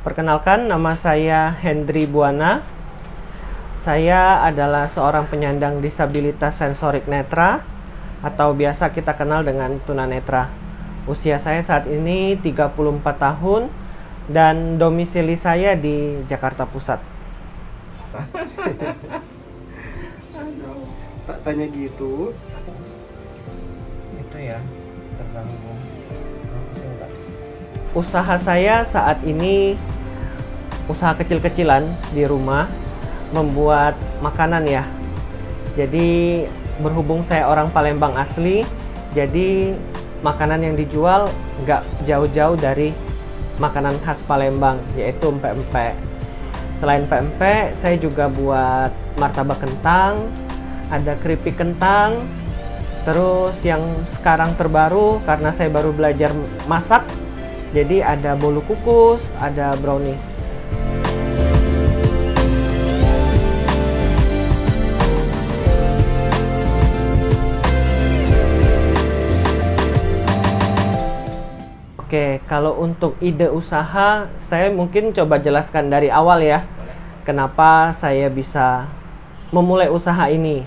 Perkenalkan, nama saya Hendri Buana. Saya adalah seorang penyandang disabilitas sensorik netra atau biasa kita kenal dengan tunanetra. Usia saya saat ini 34 tahun dan domisili saya di Jakarta Pusat. tak tanya gitu Itu ya, terganggu. Usaha saya saat ini usaha kecil-kecilan di rumah membuat makanan ya. Jadi berhubung saya orang Palembang asli, jadi makanan yang dijual nggak jauh-jauh dari makanan khas Palembang, yaitu empek-empek. Selain empek-empek, saya juga buat martabak kentang, ada keripik kentang, terus yang sekarang terbaru karena saya baru belajar masak, jadi ada bolu kukus, ada brownies. Oke, kalau untuk ide usaha, saya mungkin coba jelaskan dari awal ya. Kenapa saya bisa memulai usaha ini.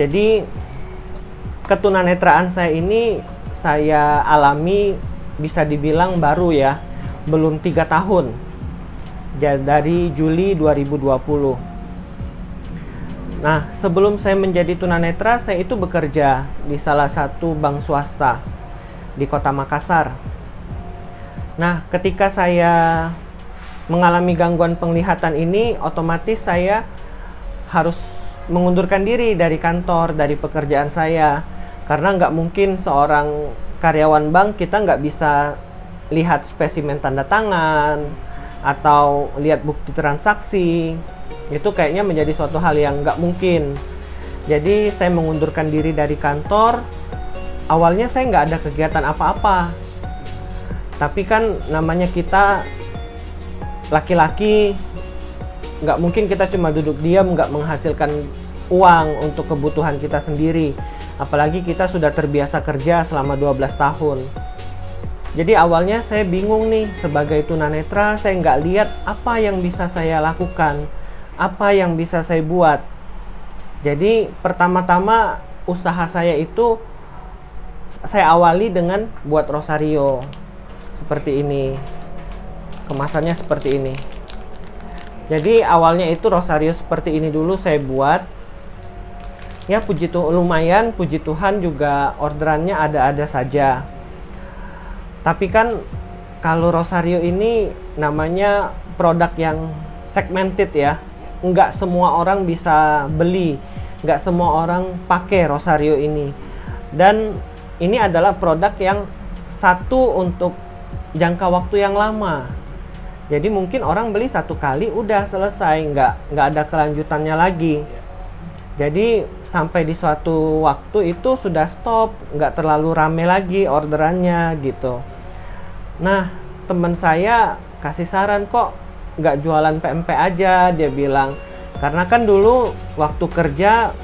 Jadi, ketunanetraan saya ini saya alami bisa dibilang baru ya, belum tiga tahun. Dari Juli 2020. Nah, sebelum saya menjadi tunanetra, saya itu bekerja di salah satu bank swasta di kota Makassar Nah, ketika saya mengalami gangguan penglihatan ini, otomatis saya harus mengundurkan diri dari kantor, dari pekerjaan saya. Karena nggak mungkin seorang karyawan bank kita nggak bisa lihat spesimen tanda tangan atau lihat bukti transaksi. Itu kayaknya menjadi suatu hal yang nggak mungkin. Jadi saya mengundurkan diri dari kantor. Awalnya saya nggak ada kegiatan apa-apa, tapi kan namanya kita laki-laki nggak mungkin kita cuma duduk diam nggak menghasilkan uang untuk kebutuhan kita sendiri. Apalagi kita sudah terbiasa kerja selama 12 tahun. Jadi awalnya saya bingung nih sebagai tunanetra saya nggak lihat apa yang bisa saya lakukan apa yang bisa saya buat. Jadi pertama-tama usaha saya itu saya awali dengan buat rosario seperti ini. Kemasannya seperti ini. Jadi awalnya itu rosario seperti ini dulu saya buat. Ya puji Tuhan lumayan. Puji Tuhan juga orderannya ada-ada saja. Tapi kan kalau rosario ini namanya produk yang segmented ya. Nggak semua orang bisa beli. Nggak semua orang pakai rosario ini. Dan ini adalah produk yang satu untuk jangka waktu yang lama. Jadi mungkin orang beli satu kali udah selesai, nggak nggak ada kelanjutannya lagi. Jadi sampai di suatu waktu itu sudah stop, nggak terlalu rame lagi orderannya gitu. Nah teman saya kasih saran kok nggak jualan PMP aja, dia bilang. Karena kan dulu waktu kerja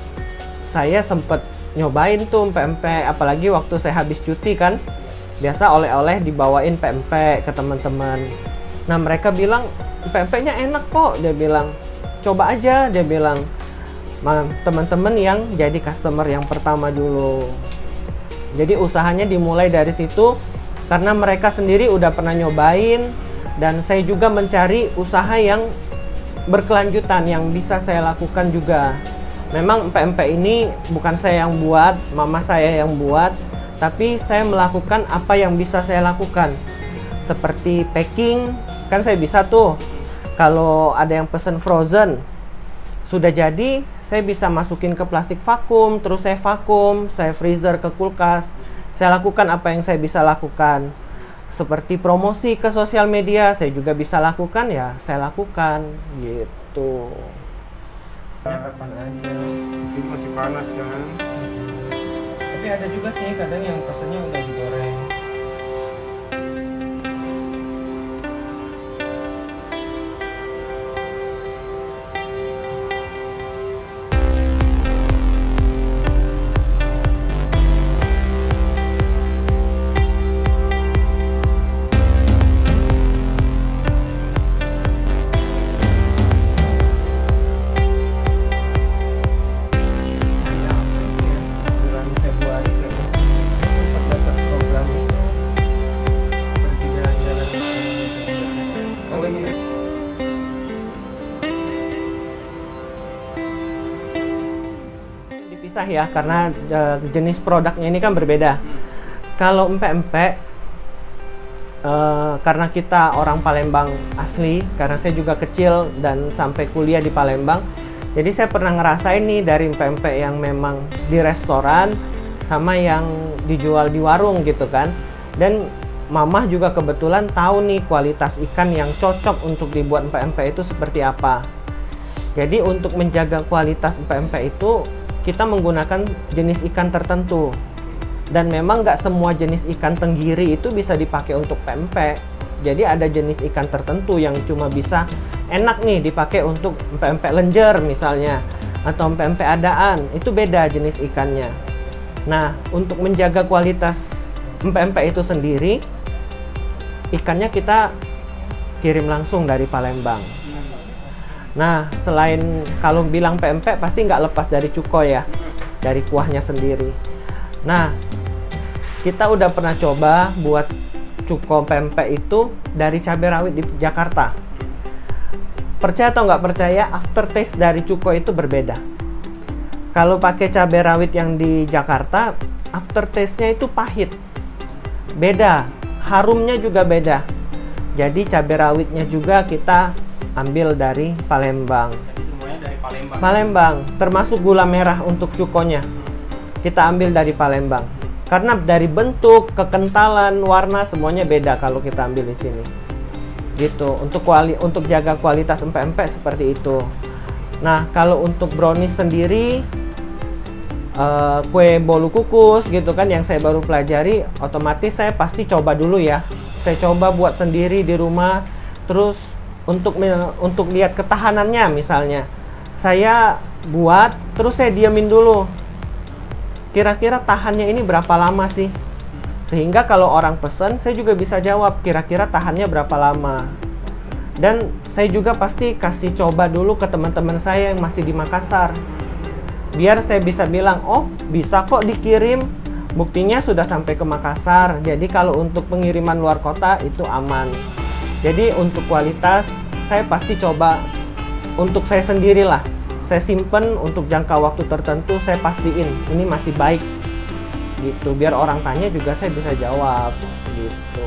saya sempet nyobain tuh PMP, apalagi waktu saya habis cuti kan biasa oleh-oleh dibawain pempek ke teman-teman. Nah mereka bilang pempeknya enak kok. Dia bilang coba aja. Dia bilang teman-teman yang jadi customer yang pertama dulu. Jadi usahanya dimulai dari situ karena mereka sendiri udah pernah nyobain dan saya juga mencari usaha yang berkelanjutan yang bisa saya lakukan juga. Memang pempek ini bukan saya yang buat mama saya yang buat tapi saya melakukan apa yang bisa saya lakukan. Seperti packing kan saya bisa tuh. Kalau ada yang pesen frozen sudah jadi saya bisa masukin ke plastik vakum terus saya vakum saya freezer ke kulkas. Saya lakukan apa yang saya bisa lakukan. Seperti promosi ke sosial media saya juga bisa lakukan ya saya lakukan gitu. Masih panas kan tapi ada juga sih kadang yang pesannya udah ya karena eh, jenis produknya ini kan berbeda. Kalau empek-empek eh, karena kita orang Palembang asli, karena saya juga kecil dan sampai kuliah di Palembang, jadi saya pernah ngerasain nih dari empek-empek yang memang di restoran sama yang dijual di warung gitu kan. Dan mamah juga kebetulan tahu nih kualitas ikan yang cocok untuk dibuat empek-empek itu seperti apa. Jadi untuk menjaga kualitas empek-empek itu kita menggunakan jenis ikan tertentu. Dan memang nggak semua jenis ikan tenggiri itu bisa dipakai untuk pempek. Jadi ada jenis ikan tertentu yang cuma bisa enak nih dipakai untuk empek-empek lenjer misalnya atau empek-empek adaan. Itu beda jenis ikannya. Nah, untuk menjaga kualitas empek-empek itu sendiri, ikannya kita kirim langsung dari Palembang. Nah, selain kalau bilang pempek pasti nggak lepas dari cuko ya, dari kuahnya sendiri. Nah, kita udah pernah coba buat cuko pempek itu dari cabai rawit di Jakarta. Percaya atau nggak percaya, aftertaste dari cuko itu berbeda. Kalau pakai cabai rawit yang di Jakarta, aftertaste-nya itu pahit. Beda, harumnya juga beda. Jadi cabai rawitnya juga kita ambil dari Palembang. Jadi semuanya dari Palembang. Palembang, termasuk gula merah untuk cukonya. Kita ambil dari Palembang. Karena dari bentuk, kekentalan, warna semuanya beda kalau kita ambil di sini. Gitu. Untuk kuali untuk jaga kualitas empek-empek seperti itu. Nah, kalau untuk brownies sendiri eh, kue bolu kukus gitu kan yang saya baru pelajari, otomatis saya pasti coba dulu ya. Saya coba buat sendiri di rumah terus untuk untuk lihat ketahanannya misalnya. Saya buat terus saya diamin dulu. Kira-kira tahannya ini berapa lama sih? Sehingga kalau orang pesen saya juga bisa jawab kira-kira tahannya berapa lama. Dan saya juga pasti kasih coba dulu ke teman-teman saya yang masih di Makassar. Biar saya bisa bilang oh bisa kok dikirim. Buktinya sudah sampai ke Makassar. Jadi kalau untuk pengiriman luar kota itu aman. Jadi untuk kualitas saya pasti coba untuk saya sendirilah. Saya simpen untuk jangka waktu tertentu saya pastiin ini masih baik. Gitu. Biar orang tanya juga saya bisa jawab gitu.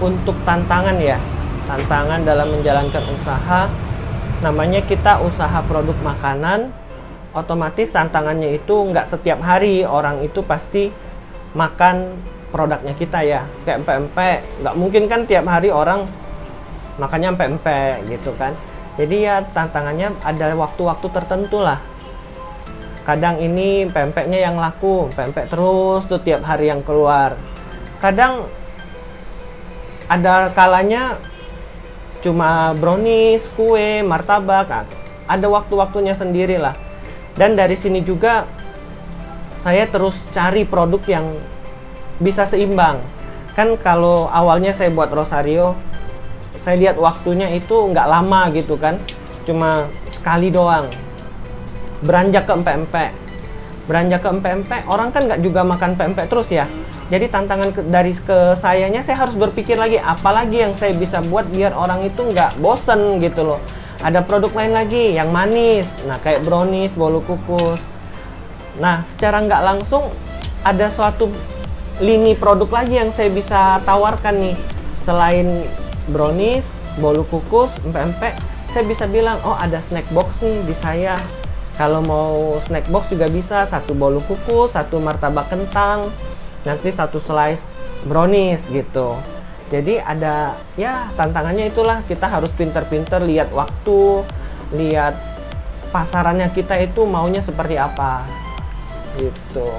Untuk tantangan ya, tantangan dalam menjalankan usaha namanya kita usaha produk makanan otomatis tantangannya itu nggak setiap hari. Orang itu pasti makan produknya kita ya. Kayak empek-empek. Nggak mungkin kan tiap hari orang makannya empek-empek gitu kan. Jadi ya tantangannya ada waktu-waktu tertentu lah. Kadang ini pempeknya yang laku pempek terus tuh tiap hari yang keluar. Kadang ada kalanya cuma brownies, kue, martabak, ada waktu-waktunya sendiri lah. Dan dari sini juga saya terus cari produk yang bisa seimbang. Kan kalau awalnya saya buat Rosario, saya lihat waktunya itu nggak lama gitu kan, cuma sekali doang. Beranjak ke empek-empek. Beranjak ke empek-empek, orang kan nggak juga makan empek-empek terus ya. Jadi tantangan ke, dari ke sayanya saya harus berpikir lagi apalagi yang saya bisa buat biar orang itu nggak bosen gitu loh. Ada produk lain lagi yang manis, nah kayak brownies, bolu kukus. Nah secara nggak langsung ada suatu lini produk lagi yang saya bisa tawarkan nih selain brownies, bolu kukus, empek-empek. Saya bisa bilang oh ada snack box nih di saya. Kalau mau snack box juga bisa satu bolu kukus, satu martabak kentang, nanti satu slice brownies gitu. Jadi ada ya tantangannya itulah kita harus pinter-pinter lihat waktu, lihat pasarannya kita itu maunya seperti apa gitu.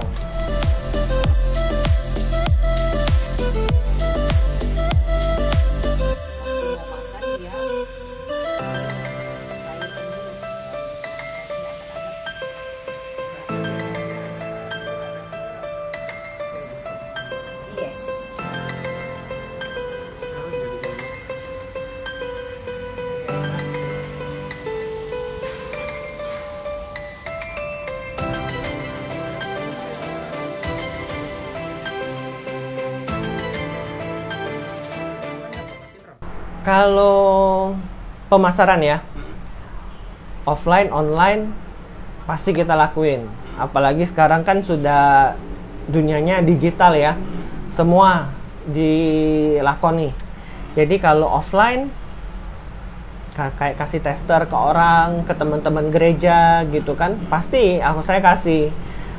Kalau pemasaran ya, offline, online pasti kita lakuin. Apalagi sekarang kan sudah dunianya digital ya, semua dilakoni. Jadi kalau offline kayak kasih tester ke orang, ke teman-teman gereja gitu kan, pasti aku saya kasih.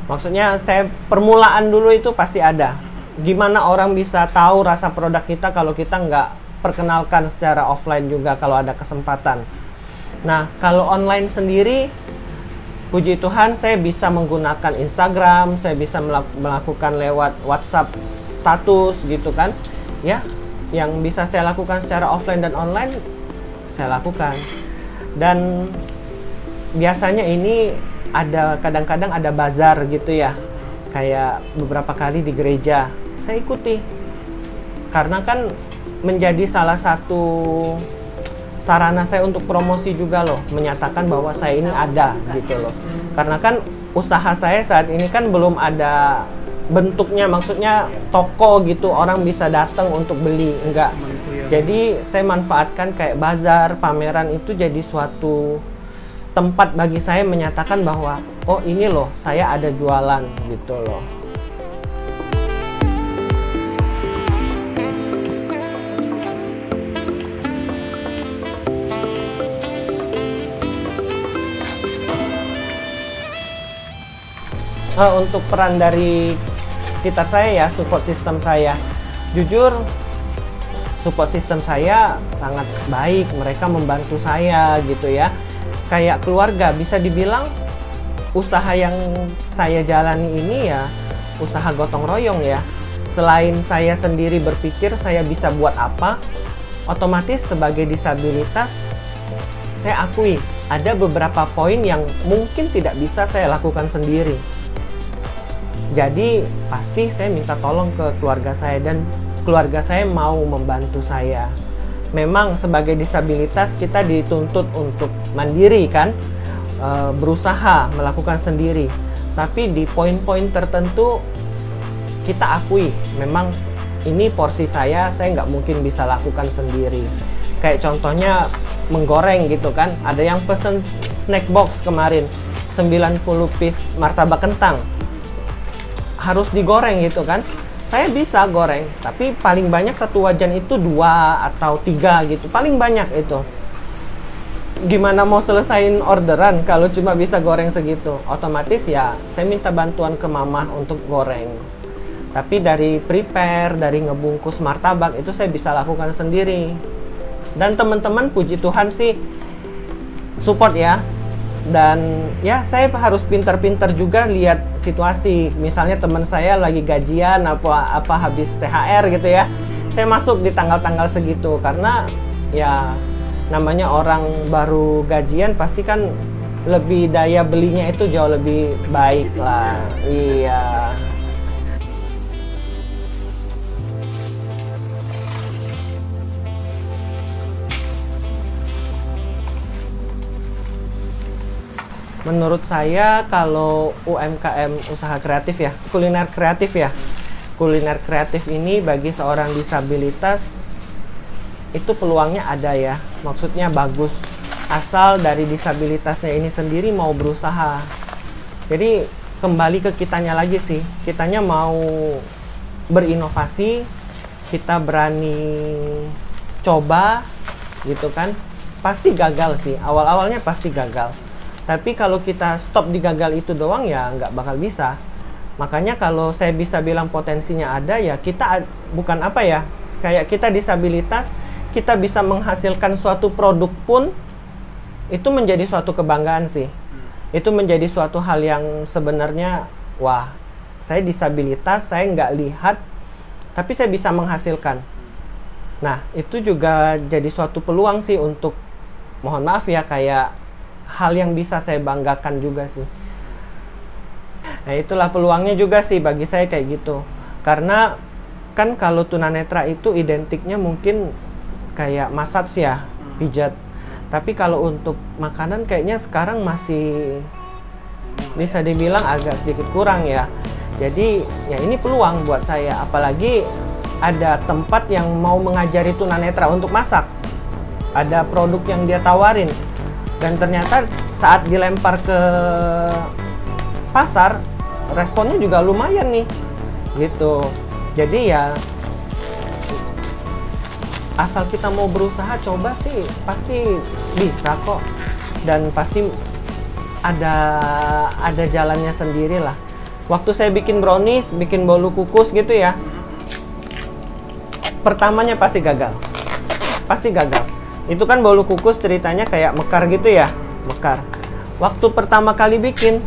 Maksudnya saya permulaan dulu itu pasti ada. Gimana orang bisa tahu rasa produk kita kalau kita nggak perkenalkan secara offline juga kalau ada kesempatan. Nah, kalau online sendiri, puji Tuhan saya bisa menggunakan Instagram, saya bisa melakukan lewat WhatsApp status gitu kan. Ya, yang bisa saya lakukan secara offline dan online saya lakukan. Dan biasanya ini ada kadang-kadang ada bazar gitu ya. Kayak beberapa kali di gereja saya ikuti. Karena kan menjadi salah satu sarana saya untuk promosi juga loh, menyatakan bahwa saya ini ada gitu loh. Karena kan usaha saya saat ini kan belum ada bentuknya, maksudnya toko gitu orang bisa datang untuk beli, enggak. Jadi saya manfaatkan kayak bazar, pameran itu jadi suatu tempat bagi saya menyatakan bahwa oh ini loh saya ada jualan gitu loh. Uh, untuk peran dari kita saya ya support system saya. Jujur support system saya sangat baik. Mereka membantu saya gitu ya. Kayak keluarga bisa dibilang usaha yang saya jalani ini ya usaha gotong royong ya. Selain saya sendiri berpikir saya bisa buat apa otomatis sebagai disabilitas saya akui ada beberapa poin yang mungkin tidak bisa saya lakukan sendiri jadi pasti saya minta tolong ke keluarga saya dan keluarga saya mau membantu saya. Memang sebagai disabilitas kita dituntut untuk mandiri kan, e, berusaha melakukan sendiri. Tapi di poin-poin tertentu kita akui memang ini porsi saya, saya nggak mungkin bisa lakukan sendiri. Kayak contohnya menggoreng gitu kan, ada yang pesen snack box kemarin 90 piece martabak kentang harus digoreng gitu kan. Saya bisa goreng tapi paling banyak satu wajan itu dua atau tiga gitu. Paling banyak itu. Gimana mau selesain orderan kalau cuma bisa goreng segitu? Otomatis ya saya minta bantuan ke mama untuk goreng. Tapi dari prepare dari ngebungkus martabak itu saya bisa lakukan sendiri. Dan teman-teman puji Tuhan sih support ya dan ya saya harus pintar-pintar juga lihat situasi. Misalnya teman saya lagi gajian apa apa habis THR gitu ya. Saya masuk di tanggal-tanggal segitu. Karena ya namanya orang baru gajian pasti kan lebih daya belinya itu jauh lebih baik lah. Iya menurut saya kalau UMKM usaha kreatif ya, kuliner kreatif ya. Kuliner kreatif ini bagi seorang disabilitas itu peluangnya ada ya. Maksudnya bagus. Asal dari disabilitasnya ini sendiri mau berusaha. Jadi kembali ke kitanya lagi sih. Kitanya mau berinovasi, kita berani coba gitu kan. Pasti gagal sih. Awal-awalnya pasti gagal tapi kalau kita stop di gagal itu doang ya nggak bakal bisa. Makanya kalau saya bisa bilang potensinya ada ya kita bukan apa ya kayak kita disabilitas kita bisa menghasilkan suatu produk pun itu menjadi suatu kebanggaan sih. Hmm. Itu menjadi suatu hal yang sebenarnya wah saya disabilitas saya nggak lihat tapi saya bisa menghasilkan. Nah itu juga jadi suatu peluang sih untuk mohon maaf ya kayak hal yang bisa saya banggakan juga sih. Nah, itulah peluangnya juga sih bagi saya kayak gitu. Karena kan kalau tunanetra itu identiknya mungkin kayak massage ya, pijat. Tapi kalau untuk makanan kayaknya sekarang masih bisa dibilang agak sedikit kurang ya. Jadi ya ini peluang buat saya apalagi ada tempat yang mau mengajari tunanetra untuk masak. ada produk yang dia tawarin dan ternyata saat dilempar ke pasar responnya juga lumayan nih gitu. Jadi ya asal kita mau berusaha coba sih. Pasti bisa kok. Dan pasti ada ada jalannya sendiri lah. Waktu saya bikin brownies bikin bolu kukus gitu ya pertamanya pasti gagal. Pasti gagal itu kan bolu kukus ceritanya kayak mekar gitu ya? Mekar. Waktu pertama kali bikin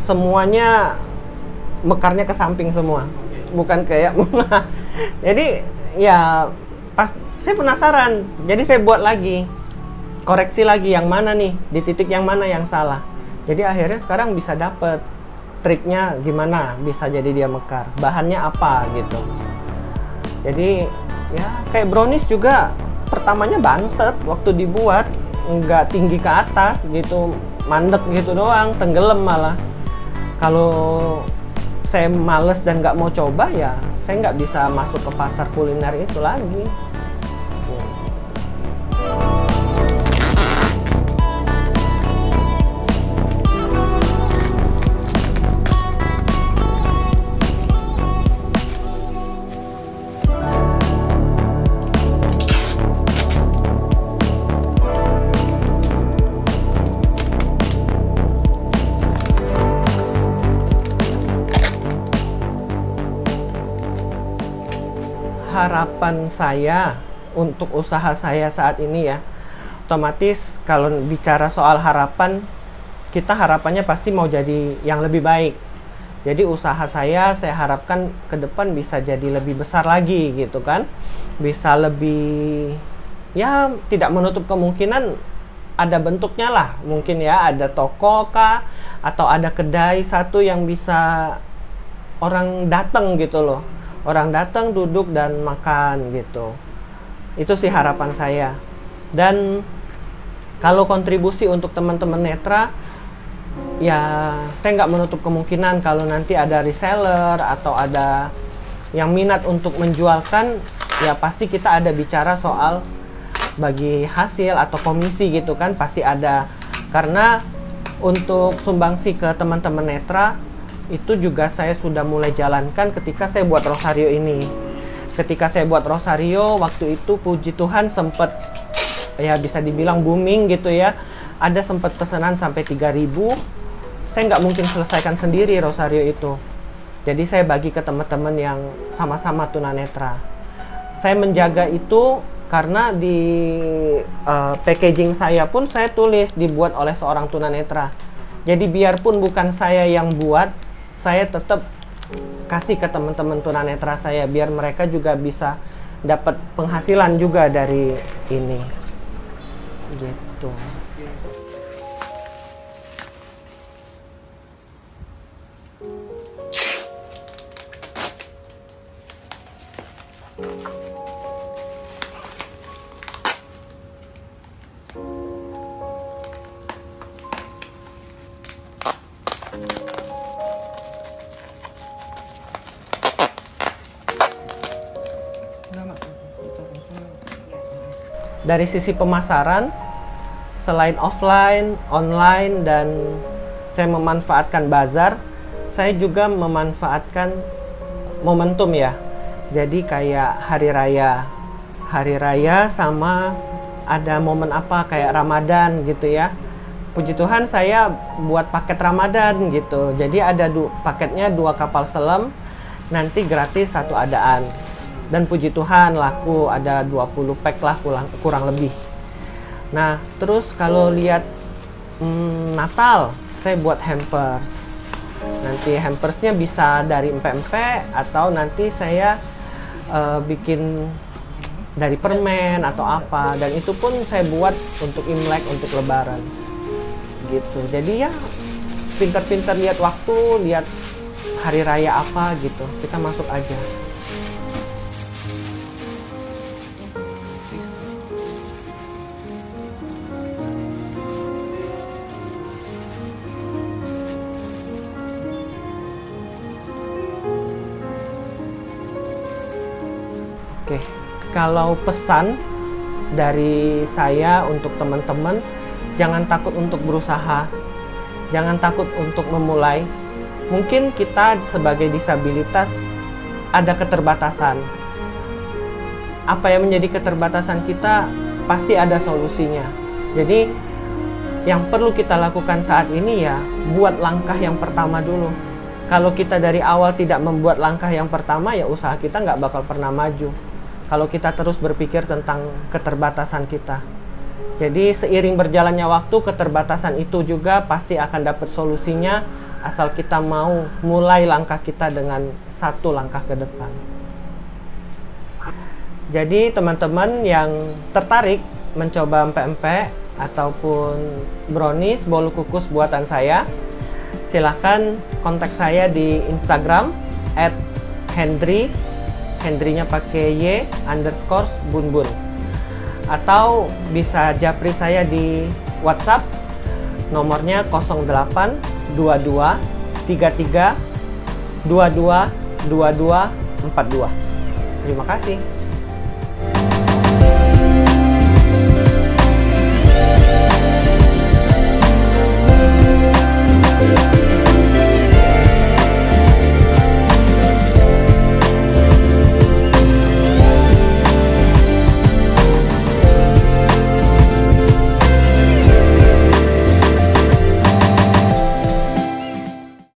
semuanya mekarnya ke samping semua. Bukan kayak bunga. Jadi ya pas saya penasaran. Jadi saya buat lagi. Koreksi lagi yang mana nih? Di titik yang mana yang salah? Jadi akhirnya sekarang bisa dapet triknya gimana? Bisa jadi dia mekar. Bahannya apa gitu? Jadi ya kayak brownies juga pertamanya bantet waktu dibuat nggak tinggi ke atas gitu mandek gitu doang tenggelam malah. Kalau saya males dan nggak mau coba ya saya nggak bisa masuk ke pasar kuliner itu lagi harapan saya untuk usaha saya saat ini ya otomatis kalau bicara soal harapan kita harapannya pasti mau jadi yang lebih baik. Jadi usaha saya saya harapkan ke depan bisa jadi lebih besar lagi gitu kan. Bisa lebih ya tidak menutup kemungkinan ada bentuknya lah. Mungkin ya ada toko kah atau ada kedai satu yang bisa orang datang gitu loh orang datang duduk dan makan gitu. Itu sih harapan saya. Dan kalau kontribusi untuk teman-teman netra ya saya nggak menutup kemungkinan kalau nanti ada reseller atau ada yang minat untuk menjualkan ya pasti kita ada bicara soal bagi hasil atau komisi gitu kan pasti ada. Karena untuk sumbangsi ke teman-teman netra itu juga saya sudah mulai jalankan ketika saya buat rosario ini. Ketika saya buat rosario, waktu itu puji Tuhan sempat ya bisa dibilang booming gitu ya. Ada sempat pesanan sampai 3000. Saya nggak mungkin selesaikan sendiri rosario itu. Jadi saya bagi ke teman-teman yang sama-sama tunanetra. Saya menjaga itu karena di uh, packaging saya pun saya tulis dibuat oleh seorang tunanetra. Jadi biarpun bukan saya yang buat, saya tetap kasih ke teman-teman tunanetra saya biar mereka juga bisa dapat penghasilan juga dari ini. Gitu dari sisi pemasaran selain offline, online dan saya memanfaatkan bazar, saya juga memanfaatkan momentum ya. Jadi kayak hari raya. Hari raya sama ada momen apa kayak Ramadan gitu ya. Puji Tuhan saya buat paket Ramadan gitu. Jadi ada du paketnya dua kapal selam nanti gratis satu adaan dan puji Tuhan laku ada 20 pack lah kurang, kurang lebih. Nah terus kalau lihat hmm, Natal saya buat hampers. Nanti hampersnya bisa dari empek-empek atau nanti saya uh, bikin dari permen atau apa. Dan itu pun saya buat untuk Imlek untuk lebaran. Gitu. Jadi ya pintar-pintar lihat waktu lihat hari raya apa gitu. Kita masuk aja kalau pesan dari saya untuk teman-teman jangan takut untuk berusaha. Jangan takut untuk memulai. Mungkin kita sebagai disabilitas ada keterbatasan. Apa yang menjadi keterbatasan kita pasti ada solusinya. Jadi yang perlu kita lakukan saat ini ya buat langkah yang pertama dulu. Kalau kita dari awal tidak membuat langkah yang pertama ya usaha kita nggak bakal pernah maju kalau kita terus berpikir tentang keterbatasan kita. Jadi seiring berjalannya waktu keterbatasan itu juga pasti akan dapat solusinya asal kita mau mulai langkah kita dengan satu langkah ke depan. Jadi teman-teman yang tertarik mencoba empek-empek ataupun brownies bolu kukus buatan saya, silahkan kontak saya di Instagram @hendry Hendrinya pakai Y underscore bun bun atau bisa japri saya di WhatsApp nomornya 08 22 33 22 22 42 terima kasih